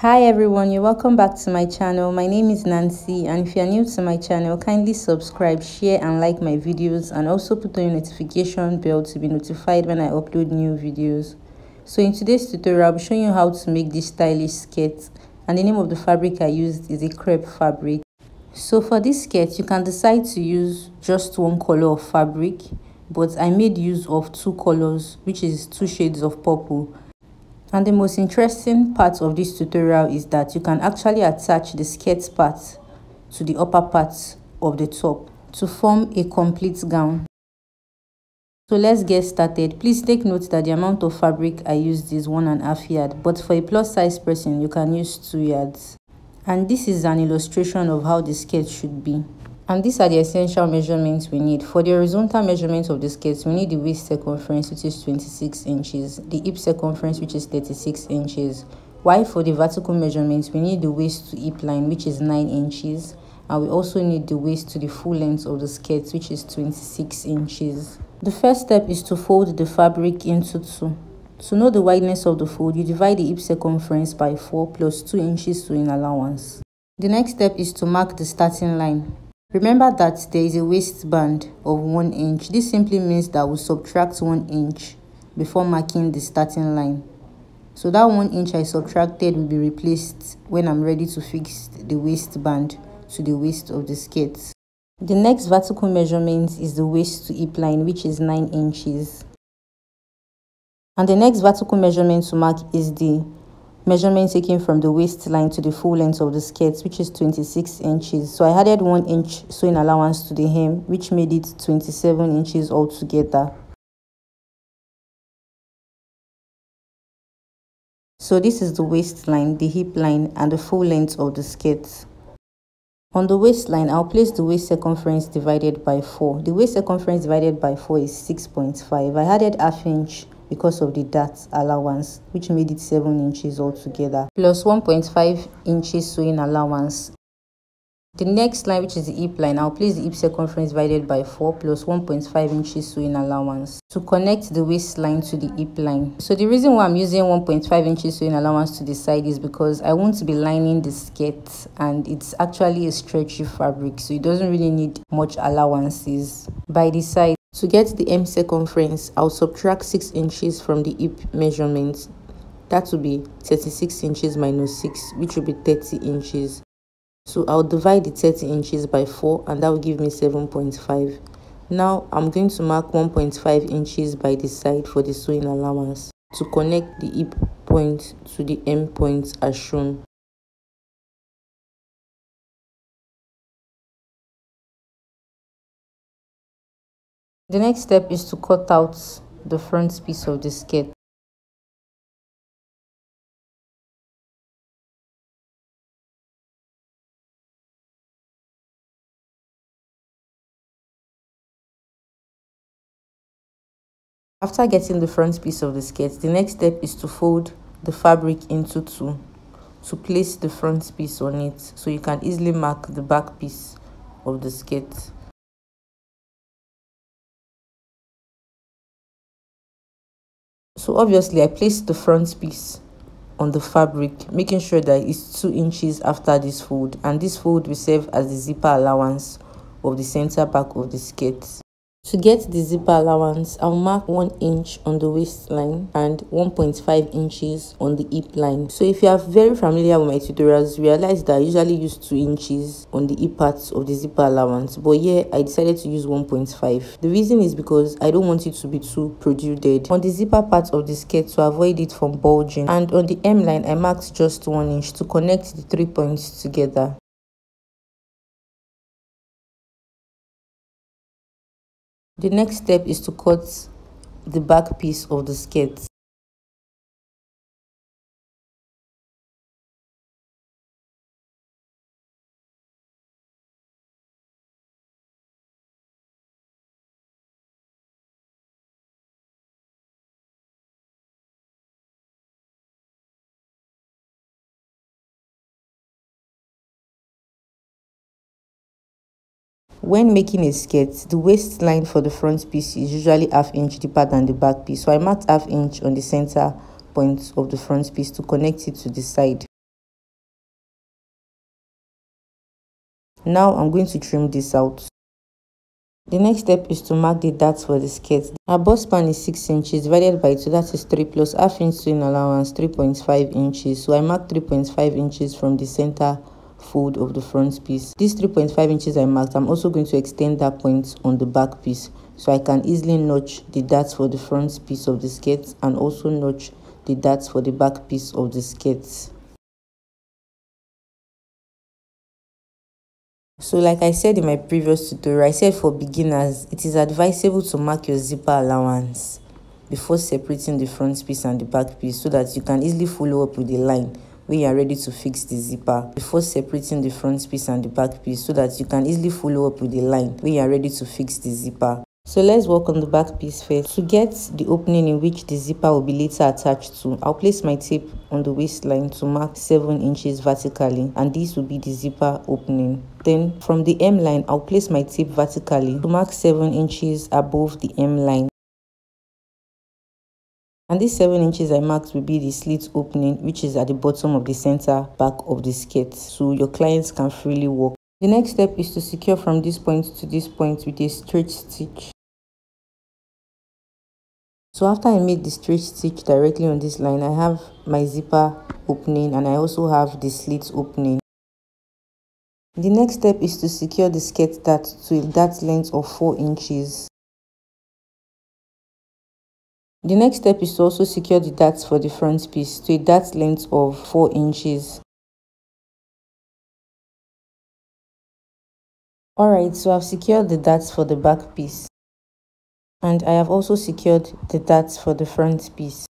hi everyone. You're welcome back to my channel. My name is nancy and if you're new to my channel kindly subscribe share and like my videos and also put on your notification bell to be notified when i upload new videos. So in today's tutorial i'll be showing you how to make this stylish skirt and the name of the fabric i used is a crepe fabric. So for this skirt you can decide to use just one color of fabric but i made use of two colors which is two shades of purple and the most interesting part of this tutorial is that you can actually attach the skirt part to the upper part of the top to form a complete gown. So let's get started. Please take note that the amount of fabric I used is one and a half yard, but for a plus size person, you can use two yards. And this is an illustration of how the skirt should be. And these are the essential measurements we need. For the horizontal measurement of the skirt, we need the waist circumference, which is 26 inches, the hip circumference, which is 36 inches. While for the vertical measurements, we need the waist to hip line, which is 9 inches. And we also need the waist to the full length of the skirt, which is 26 inches. The first step is to fold the fabric into two. To know the wideness of the fold, you divide the hip circumference by 4 plus 2 inches to an allowance. The next step is to mark the starting line. Remember that there is a waistband of 1 inch. This simply means that we subtract 1 inch before marking the starting line. So that 1 inch I subtracted will be replaced when I'm ready to fix the waistband to the waist of the skirt. The next vertical measurement is the waist to hip line which is 9 inches. And the next vertical measurement to mark is the measurement taken from the waistline to the full length of the skirt which is 26 inches so i added one inch sewing allowance to the hem which made it 27 inches altogether so this is the waistline the hip line and the full length of the skirt on the waistline, I'll place the waist circumference divided by 4. The waist circumference divided by 4 is 6.5. I added half inch because of the dart allowance which made it 7 inches altogether plus 1.5 inches sewing allowance. The next line which is the hip line i'll place the hip circumference divided by 4 plus 1.5 inches sewing allowance to connect the waistline to the hip line. So the reason why i'm using 1.5 inches sewing allowance to the side is because i want to be lining the skirt and it's actually a stretchy fabric so it doesn't really need much allowances. By the side to get the hem circumference, I'll subtract 6 inches from the hip measurement. That will be 36 inches minus 6, which will be 30 inches. So I'll divide the 30 inches by 4 and that will give me 7.5. Now I'm going to mark 1.5 inches by the side for the sewing allowance to connect the hip point to the hem point as shown. The next step is to cut out the front piece of the skirt. After getting the front piece of the skirt, the next step is to fold the fabric into two to place the front piece on it so you can easily mark the back piece of the skirt. So obviously I placed the front piece on the fabric making sure that it's 2 inches after this fold and this fold will serve as the zipper allowance of the center back of the skirt. To get the zipper allowance, I'll mark 1 inch on the waistline and 1.5 inches on the hip line. So if you are very familiar with my tutorials, realize that I usually use 2 inches on the hip parts of the zipper allowance. But here, I decided to use 1.5. The reason is because I don't want it to be too protruded. On the zipper part of the skirt to avoid it from bulging. And on the hem line, I marked just 1 inch to connect the three points together. The next step is to cut the back piece of the skirt. When making a skirt, the waistline for the front piece is usually half inch deeper than the back piece. So I marked half inch on the center point of the front piece to connect it to the side. Now I'm going to trim this out. The next step is to mark the darts for the skirt. Our bust span is 6 inches divided by 2 that is 3 plus half inch sewing allowance 3.5 inches. So I mark 3.5 inches from the center fold of the front piece. These 3.5 inches i marked i'm also going to extend that point on the back piece. So i can easily notch the darts for the front piece of the skirt and also notch the darts for the back piece of the skirt So like I said in my previous tutorial, I said for beginners, it is advisable to mark your zipper allowance before separating the front piece and the back piece so that you can easily follow up with the line when you are ready to fix the zipper before separating the front piece and the back piece so that you can easily follow up with the line when you are ready to fix the zipper. So let's work on the back piece first. To get the opening in which the zipper will be later attached to, I'll place my tape on the waistline to mark 7 inches vertically and this will be the zipper opening. Then from the hem line, I'll place my tape vertically to mark 7 inches above the hem line. And these 7 inches I marked will be the slit opening which is at the bottom of the center back of the skirt so your clients can freely walk. The next step is to secure from this point to this point with a straight stitch. So after I made the straight stitch directly on this line, I have my zipper opening and I also have the slit opening. The next step is to secure the skirt dart to a dart length of 4 inches. The next step is to also secure the darts for the front piece to a dart length of 4 inches. Alright, so I've secured the darts for the back piece and I have also secured the darts for the front piece.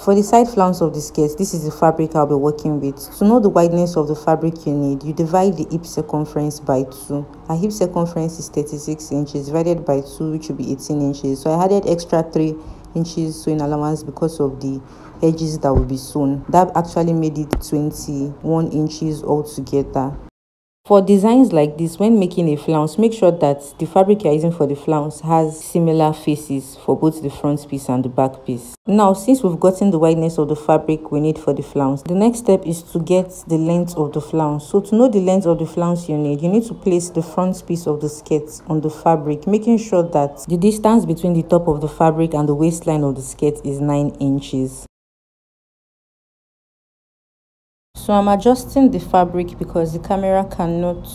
For the side flounce of the skirt, this is the fabric I'll be working with. To know the wideness of the fabric you need, you divide the hip circumference by 2. A hip circumference is 36 inches divided by 2 which will be 18 inches. So I added extra 3 inches sewing allowance because of the edges that will be sewn. That actually made it 21 inches altogether. For designs like this, when making a flounce, make sure that the fabric you're using for the flounce has similar faces for both the front piece and the back piece. Now, since we've gotten the wideness of the fabric we need for the flounce, the next step is to get the length of the flounce. So to know the length of the flounce you need, you need to place the front piece of the skirt on the fabric, making sure that the distance between the top of the fabric and the waistline of the skirt is 9 inches. So I'm adjusting the fabric because the camera cannot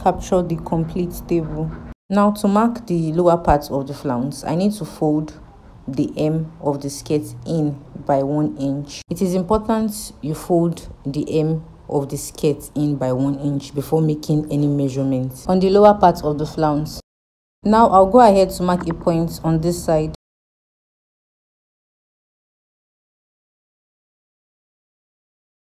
capture the complete table. Now to mark the lower part of the flounce, I need to fold the hem of the skirt in by one inch. It is important you fold the hem of the skirt in by one inch before making any measurements on the lower part of the flounce. Now I'll go ahead to mark a point on this side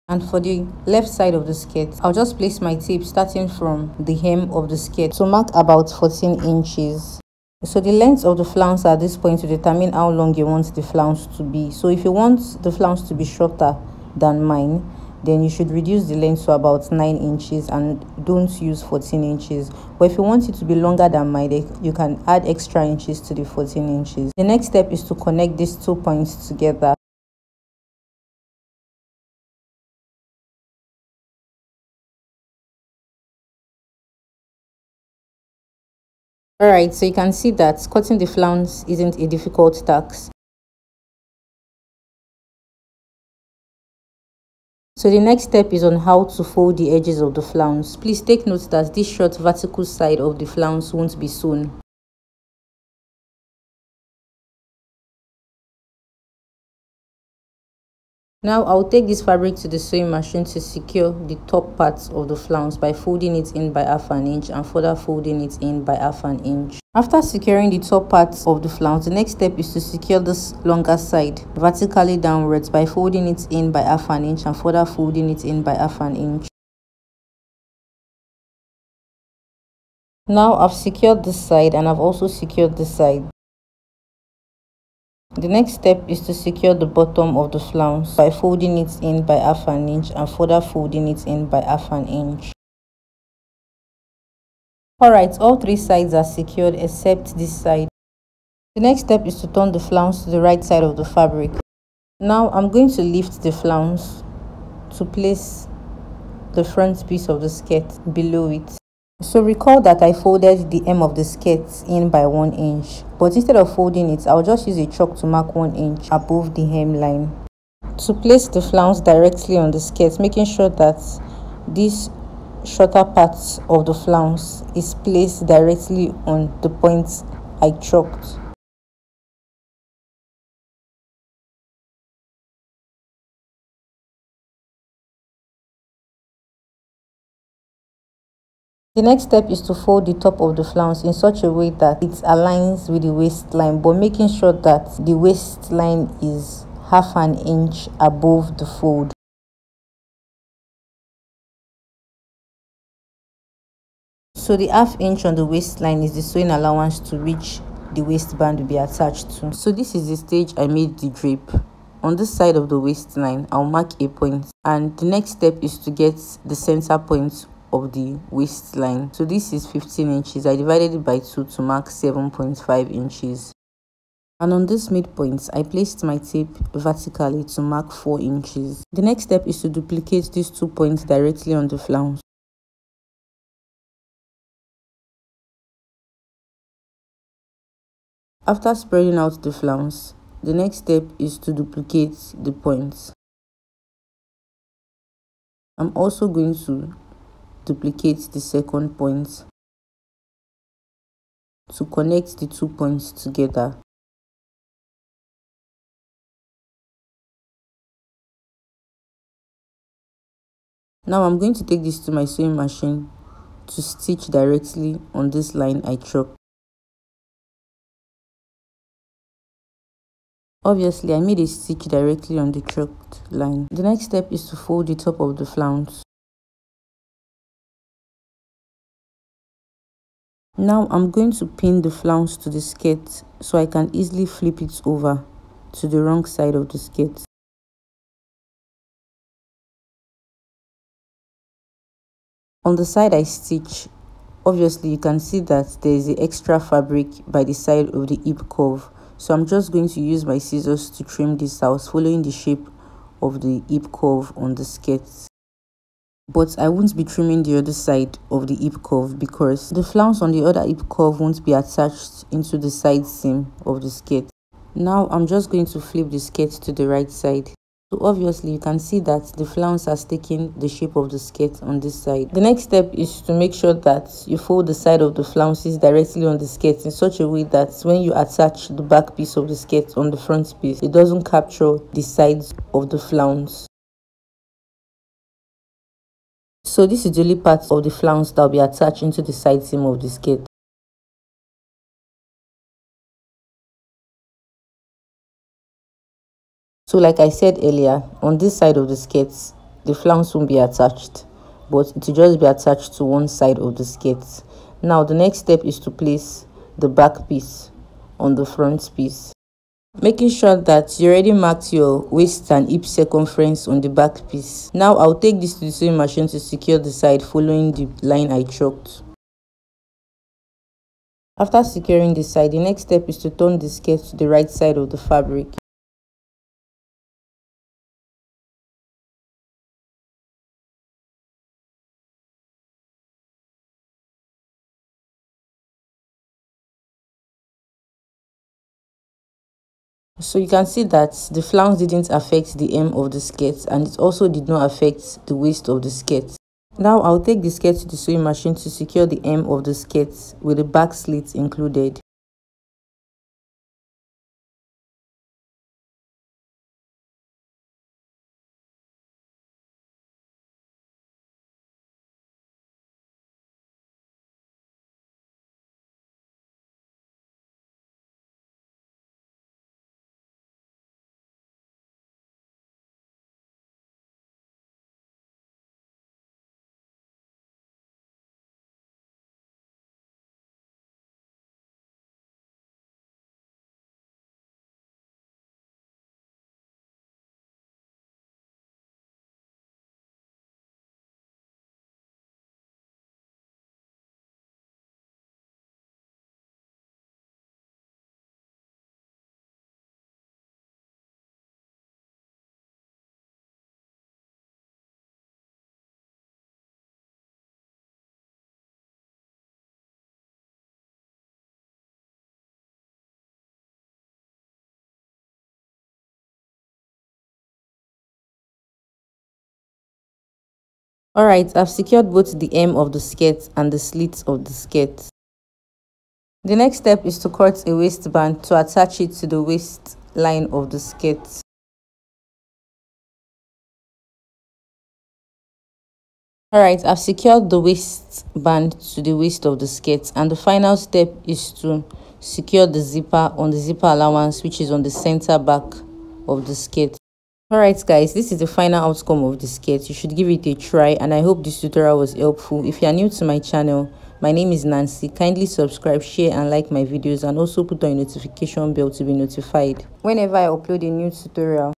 and for the left side of the skirt i'll just place my tape starting from the hem of the skirt to mark about 14 inches. So the length of the flounce at this point to determine how long you want the flounce to be. So if you want the flounce to be shorter than mine then you should reduce the length to about 9 inches and don't use 14 inches. But if you want it to be longer than mine you can add extra inches to the 14 inches. The next step is to connect these two points together Alright, so you can see that cutting the flounce isn't a difficult task. So the next step is on how to fold the edges of the flounce. Please take note that this short vertical side of the flounce won't be sewn. Now I'll take this fabric to the sewing machine to secure the top parts of the flounce by folding it in by half an inch and further folding it in by half an inch. After securing the top parts of the flounce, the next step is to secure this longer side vertically downwards by folding it in by half an inch and further folding it in by half an inch. Now I've secured this side and I've also secured this side. The next step is to secure the bottom of the flounce by folding it in by half an inch and further folding it in by half an inch. Alright, all three sides are secured except this side. The next step is to turn the flounce to the right side of the fabric. Now I'm going to lift the flounce to place the front piece of the skirt below it. So recall that I folded the hem of the skirt in by 1 inch. But instead of folding it, I'll just use a chalk to mark 1 inch above the hemline. To place the flounce directly on the skirt, making sure that this shorter part of the flounce is placed directly on the points I chalked. The next step is to fold the top of the flounce in such a way that it aligns with the waistline but making sure that the waistline is half an inch above the fold. So the half inch on the waistline is the sewing allowance to which the waistband will be attached to. So this is the stage I made the drape. On this side of the waistline, I'll mark a point and the next step is to get the center point of the waistline. So this is 15 inches. I divided it by 2 to mark 7.5 inches. And on this midpoint i placed my tape vertically to mark 4 inches. The next step is to duplicate these two points directly on the flounce after spreading out the flounce the next step is to duplicate the points. I'm also going to duplicate the second point to connect the two points together. Now I'm going to take this to my sewing machine to stitch directly on this line I chalked. Obviously, I made a stitch directly on the chalked line. The next step is to fold the top of the flounce. Now I'm going to pin the flounce to the skirt so I can easily flip it over to the wrong side of the skirt. On the side I stitch, obviously you can see that there is the extra fabric by the side of the hip curve. So I'm just going to use my scissors to trim this out following the shape of the hip curve on the skirt but I won't be trimming the other side of the hip curve because the flounce on the other hip curve won't be attached into the side seam of the skirt. Now I'm just going to flip the skirt to the right side. So obviously you can see that the flounce has taken the shape of the skirt on this side. The next step is to make sure that you fold the side of the flounces directly on the skirt in such a way that when you attach the back piece of the skirt on the front piece, it doesn't capture the sides of the flounce. So this is the only part of the flounce that will be attached into the side seam of the skirt. So like I said earlier, on this side of the skirt, the flounce won't be attached, but it will just be attached to one side of the skirt. Now the next step is to place the back piece on the front piece making sure that you already marked your waist and hip circumference on the back piece. Now I'll take this to the sewing machine to secure the side following the line I chalked. After securing the side, the next step is to turn the skirt to the right side of the fabric. So you can see that the flounce didn't affect the hem of the skirt and it also did not affect the waist of the skirt. Now I'll take the skirt to the sewing machine to secure the hem of the skirt with the back slit included. Alright, I've secured both the hem of the skirt and the slits of the skirt. The next step is to cut a waistband to attach it to the waistline of the skirt. Alright, I've secured the waistband to the waist of the skirt and the final step is to secure the zipper on the zipper allowance which is on the center back of the skirt. Alright guys, this is the final outcome of the skirt. You should give it a try and I hope this tutorial was helpful. If you are new to my channel, my name is Nancy. Kindly subscribe, share and like my videos and also put on your notification bell to be notified whenever I upload a new tutorial.